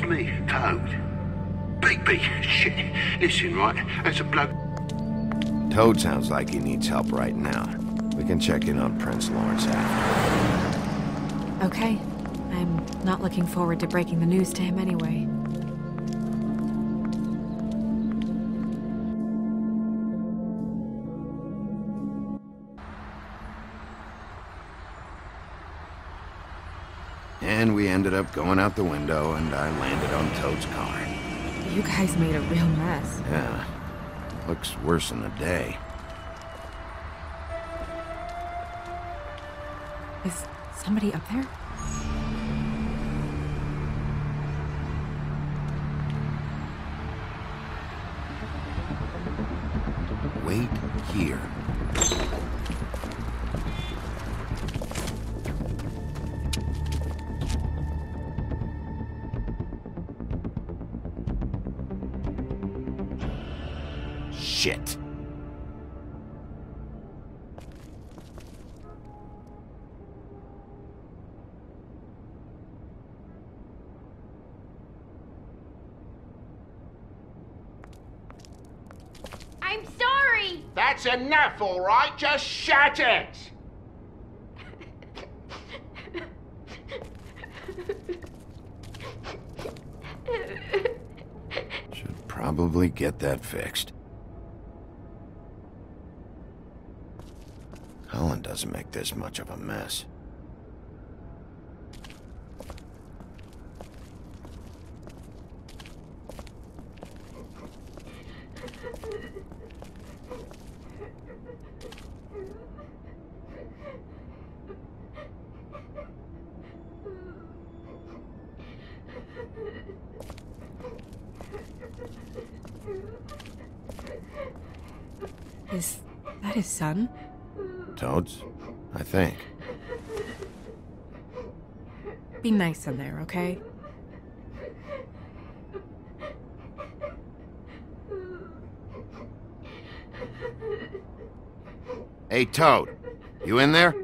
it's me, Toad. Bigby, shit. Listen, right, there's a bloke... Toad sounds like he needs help right now. We can check in on Prince Lawrence after. Okay. I'm not looking forward to breaking the news to him anyway. And we ended up going out the window, and I landed on Toad's car. You guys made a real mess. Yeah. Looks worse in the day. Is somebody up there? Wait here. Shit. I'm sorry! That's enough, all right? Just shut it! Should probably get that fixed. Helen doesn't make this much of a mess. Is that his son? Toads? I think. Be nice in there, okay? Hey, Toad. You in there?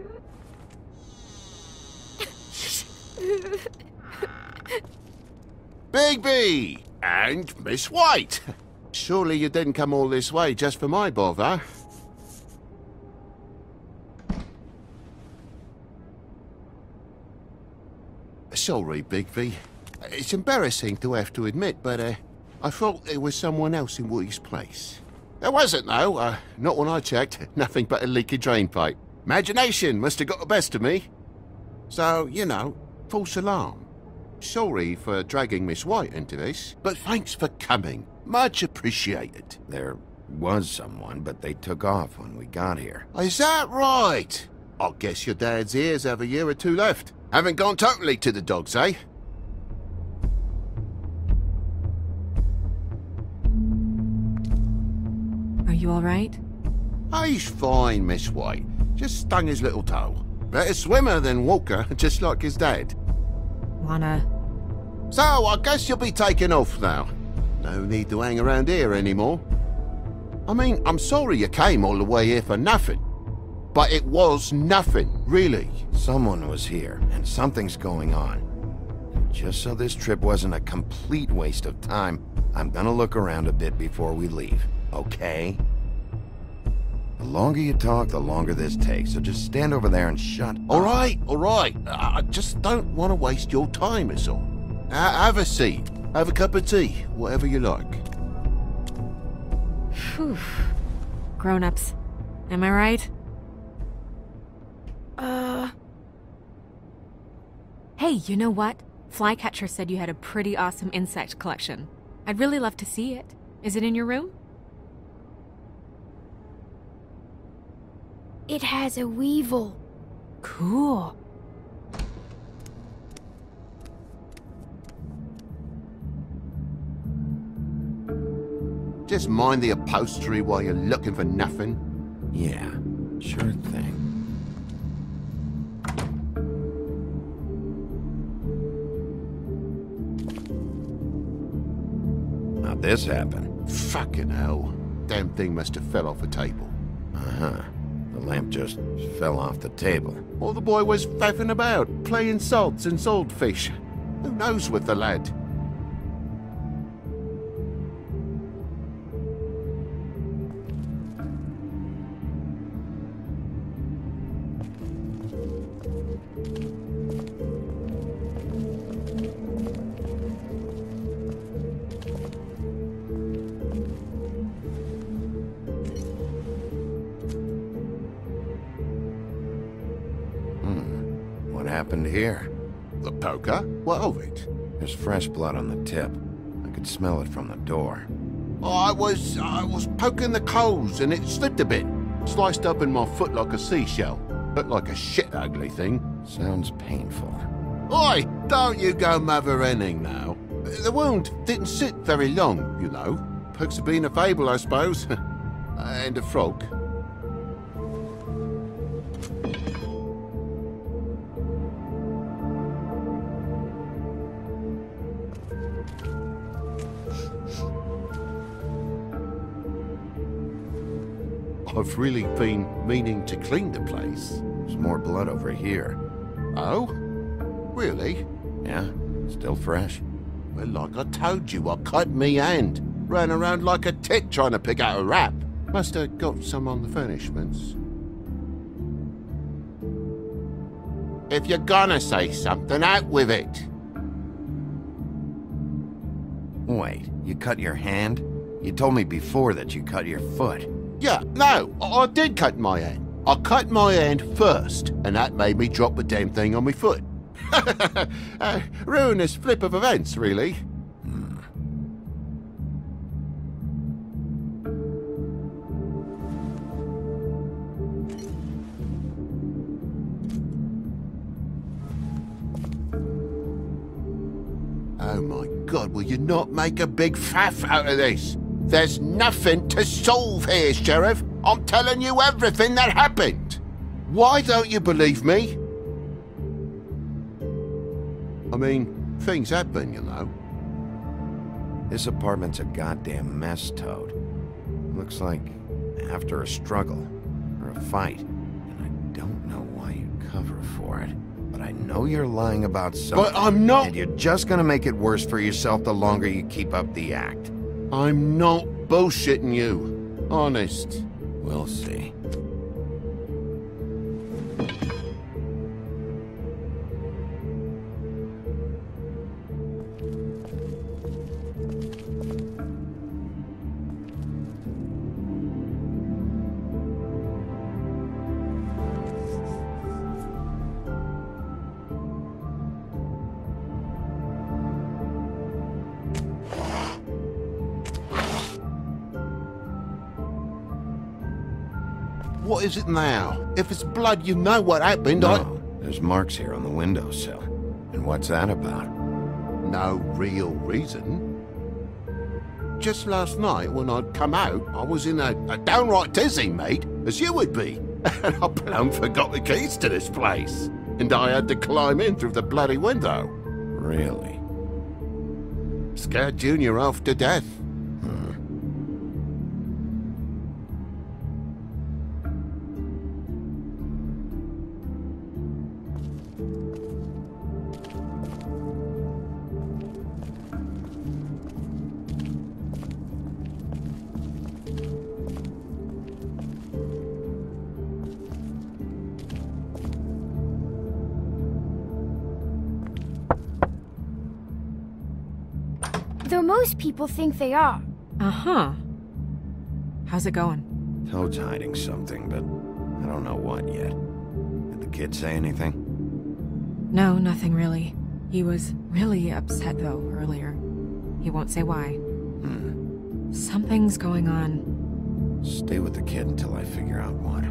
Bigby! And Miss White! Surely you didn't come all this way just for my bother? Sorry, Bigby. It's embarrassing to have to admit, but uh, I thought there was someone else in Woody's place. There wasn't, though. Uh, not when I checked. Nothing but a leaky drain pipe. Imagination must have got the best of me. So, you know, false alarm. Sorry for dragging Miss White into this, but thanks for coming. Much appreciated. There was someone, but they took off when we got here. Is that right? I guess your dad's ears have a year or two left. Haven't gone totally to the dogs, eh? Are you alright? He's fine, Miss White. Just stung his little toe. Better swimmer than Walker, just like his dad. Wanna. So, I guess you'll be taking off now. No need to hang around here anymore. I mean, I'm sorry you came all the way here for nothing. But it was nothing, really. Someone was here, and something's going on. Just so this trip wasn't a complete waste of time, I'm gonna look around a bit before we leave, okay? The longer you talk, the longer this takes, so just stand over there and shut All right, all right. I I just don't want to waste your time, is all. Ha- have a seat. Have a cup of tea, whatever you like. Phew. Grown-ups. Am I right? Uh... Hey, you know what? Flycatcher said you had a pretty awesome insect collection. I'd really love to see it. Is it in your room? It has a weevil. Cool. Just mind the upholstery while you're looking for nothing. Yeah, sure thing. This happen? Fucking hell. Damn thing must have fell off a table. Uh-huh. The lamp just fell off the table. Or the boy was faffing about, playing salts and saltfish. Who knows with the lad? Fresh blood on the tip. I could smell it from the door. Oh, I was... I was poking the coals and it slipped a bit. Sliced up in my foot like a seashell. Looked like a shit ugly thing. Sounds painful. Oi! Don't you go mother-henning now. The wound didn't sit very long, you know. Pokes have been a fable, I suppose. and a frog. I've really been meaning to clean the place. There's more blood over here. Oh? Really? Yeah? Still fresh? Well, like I told you, I cut me hand. Ran around like a tit trying to pick out a wrap. Must have got some on the furnishments. If you're gonna say something, out with it. Wait, you cut your hand? You told me before that you cut your foot. Yeah, no, I, did cut my hand. I cut my hand first, and that made me drop the damn thing on my foot. uh, ruinous flip of events, really. Oh my god, will you not make a big faff out of this? There's nothing to solve here, Sheriff. I'm telling you everything that happened. Why don't you believe me? I mean, things happen, you know. This apartment's a goddamn mess, Toad. Looks like after a struggle, or a fight. And I don't know why you cover for it. But I know you're lying about something. But I'm not- And you're just gonna make it worse for yourself the longer you keep up the act. I'm not bullshitting you. Honest. We'll see. What is it now? If it's blood, you know what happened. No, there's marks here on the windowsill. And what's that about? No real reason. Just last night, when I'd come out, I was in a, a downright dizzy, mate, as you would be. And I plumb forgot the keys to this place. And I had to climb in through the bloody window. Really? Scared Junior off to death. Though most people think they are. Uh-huh. How's it going? Toad's hiding something, but I don't know what yet. Did the kid say anything? No, nothing really. He was really upset, though, earlier. He won't say why. Something's going on. Stay with the kid until I figure out what.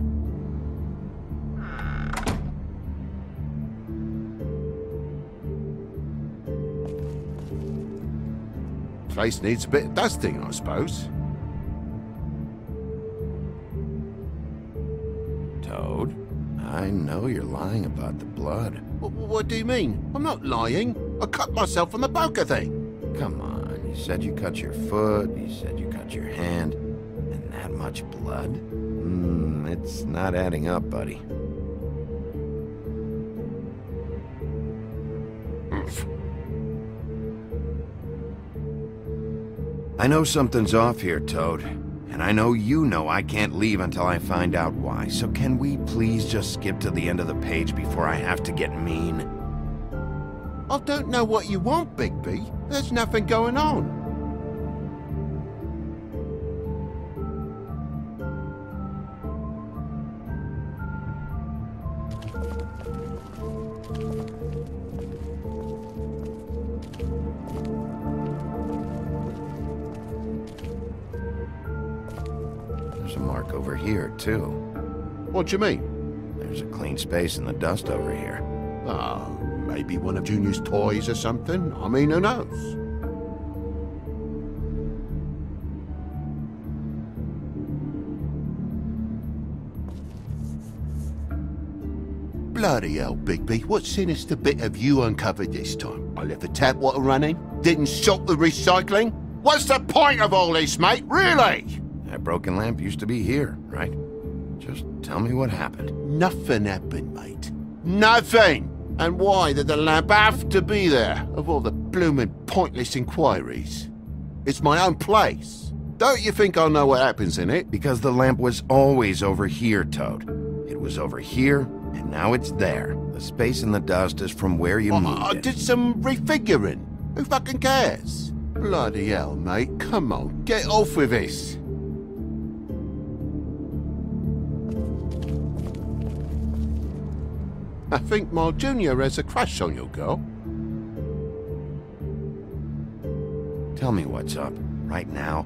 Place needs a bit of dusting, I suppose. Toad, I know you're lying about the blood. What, what do you mean? I'm not lying. I cut myself on the poker thing. Come on, you said you cut your foot, you said you cut your hand, and that much blood? Hmm, it's not adding up, buddy. I know something's off here, Toad. And I know you know I can't leave until I find out why. So can we please just skip to the end of the page before I have to get mean? I don't know what you want, Bigby. There's nothing going on. What you mean? There's a clean space in the dust over here. Oh, maybe one of Junior's toys or something. I mean, who knows? Bloody hell, Bigby. What sinister bit have you uncovered this time? I left the tap water running, didn't stop the recycling. What's the point of all this, mate? Really? That broken lamp used to be here, right? Just tell me what happened. Nothing happened, mate. Nothing! And why did the lamp have to be there, of all the bloomin' pointless inquiries? It's my own place. Don't you think I'll know what happens in it? Because the lamp was always over here, Toad. It was over here, and now it's there. The space in the dust is from where you I, moved I it. did some refiguring. Who fucking cares? Bloody hell, mate. Come on, get off with this. I think my junior has a crush on your girl. Tell me what's up, right now.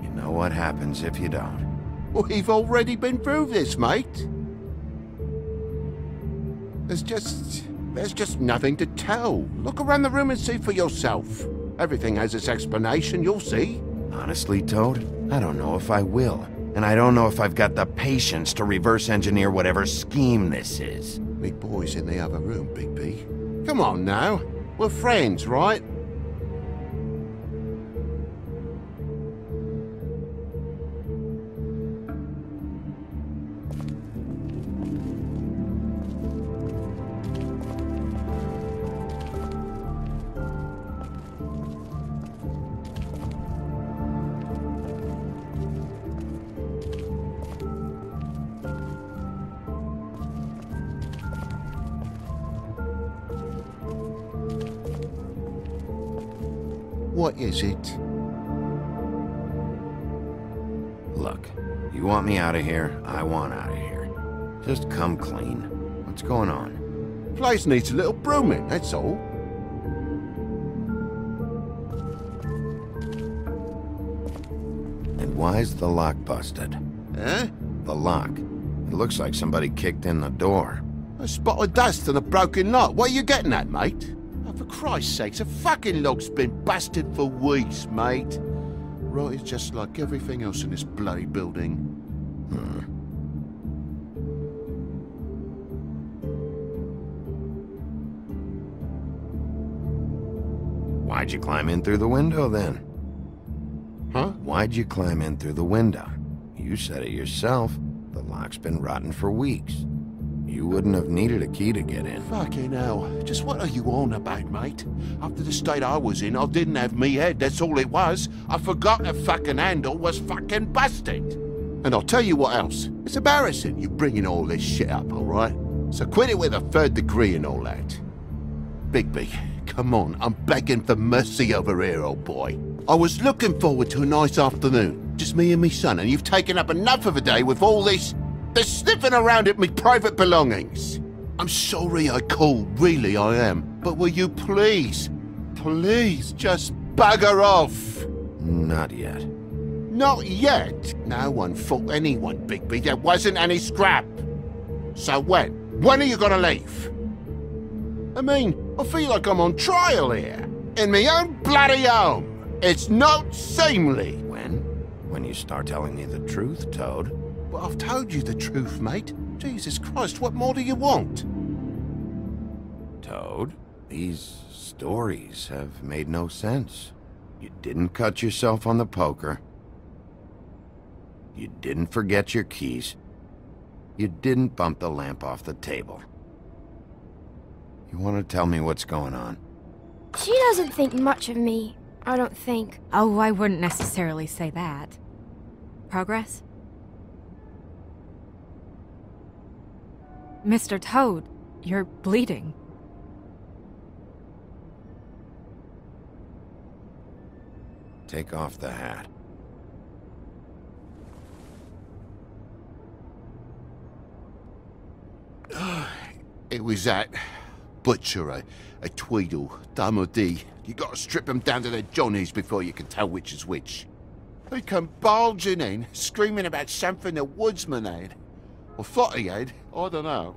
You know what happens if you don't. We've already been through this, mate. There's just... There's just nothing to tell. Look around the room and see for yourself. Everything has its explanation, you'll see. Honestly, Toad, I don't know if I will. And I don't know if I've got the patience to reverse engineer whatever scheme this is. Big boy's in the other room, Big B. Come on now. We're friends, right? What is it? Look, you want me out of here, I want out of here. Just come clean. What's going on? Place needs a little brooming, that's all. And why's the lock busted? Eh? The lock. It looks like somebody kicked in the door. A spot of dust and a broken lock. What are you getting at, mate? Christ's sakes, a fucking lock's been busted for weeks, mate. Right, it's just like everything else in this bloody building. Why'd you climb in through the window then? Huh? Why'd you climb in through the window? You said it yourself. The lock's been rotten for weeks. You wouldn't have needed a key to get in. Fucking hell. Just what are you on about, mate? After the state I was in, I didn't have me head, that's all it was. I forgot the fucking handle was fucking busted. And I'll tell you what else. It's embarrassing you bringing all this shit up, alright? So quit it with a third degree and all that. Bigby, come on, I'm begging for mercy over here, old boy. I was looking forward to a nice afternoon, just me and me son, and you've taken up enough of a day with all this... this sniffing around at me private belongings. I'm sorry I called, really I am. But will you please, please just bugger off? Not yet. Not yet. No one fought anyone, Bigby. There wasn't any scrap. So when? When are you gonna leave? I mean, I feel like I'm on trial here. In my own bloody home. It's not seemly. When? When you start telling me the truth, Toad. But I've told you the truth, mate. Jesus Christ, what more do you want? Toad, these stories have made no sense. You didn't cut yourself on the poker. You didn't forget your keys. You didn't bump the lamp off the table. You want to tell me what's going on? She doesn't think much of me, I don't think. Oh, I wouldn't necessarily say that. Progress? Mr. Toad, you're bleeding. Take off the hat. It was that butcher, a, a Tweedle, Dum or Dee. You gotta strip them down to their johnnies before you can tell which is which. He come bulging in, screaming about something the woodsman had. Or thought he had, I don't know.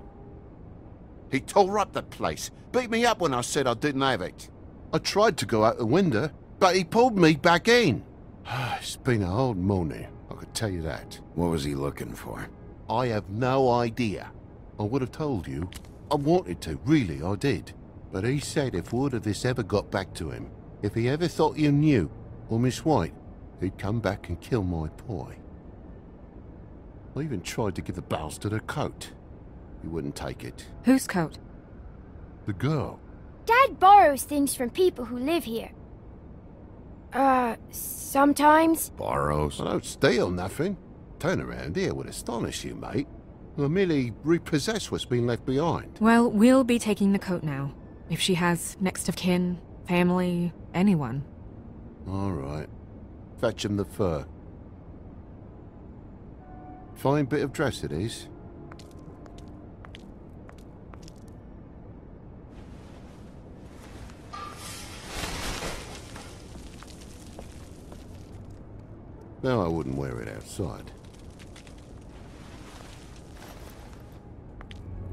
He tore up the place, beat me up when I said I didn't have it. I tried to go out the window, but he pulled me back in. it's been a hard morning, I could tell you that. What was he looking for? I have no idea. I would have told you. I wanted to, really, I did. But he said if word of this ever got back to him, if he ever thought you knew, or Miss White, he'd come back and kill my boy. I even tried to give the bastard a coat. He wouldn't take it. Whose coat? The girl. Dad borrows things from people who live here. Uh, sometimes. Borrows? I don't steal nothing. Turn around here would astonish you, mate. I merely repossess what's been left behind. Well, we'll be taking the coat now. If she has next of kin, family, anyone. All right. Fetch him the fur. Fine bit of dress it is. No, I wouldn't wear it outside.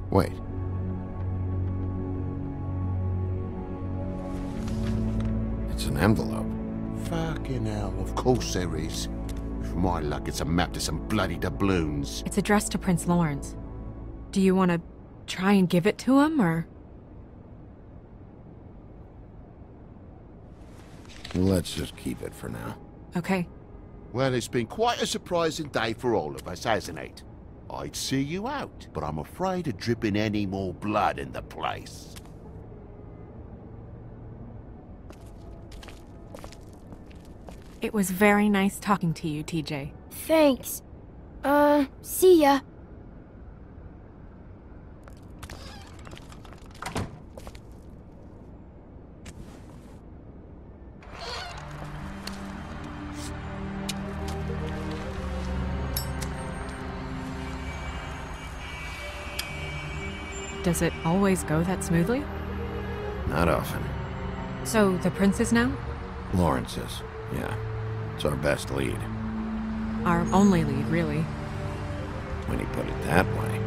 Wait. It's an envelope. Fucking hell, of course there is. For my luck, it's a map to some bloody doubloons. It's addressed to Prince Lawrence. Do you want to try and give it to him, or...? Let's just keep it for now. Okay. Well, it's been quite a surprising day for all of us, hasn't it? I'd see you out, but I'm afraid of dripping any more blood in the place. It was very nice talking to you, TJ. Thanks. Uh, see ya. Does it always go that smoothly? Not often. So, the prince is now? Lawrence's. Yeah. It's our best lead. Our only lead, really. When you put it that way.